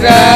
more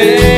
Hey.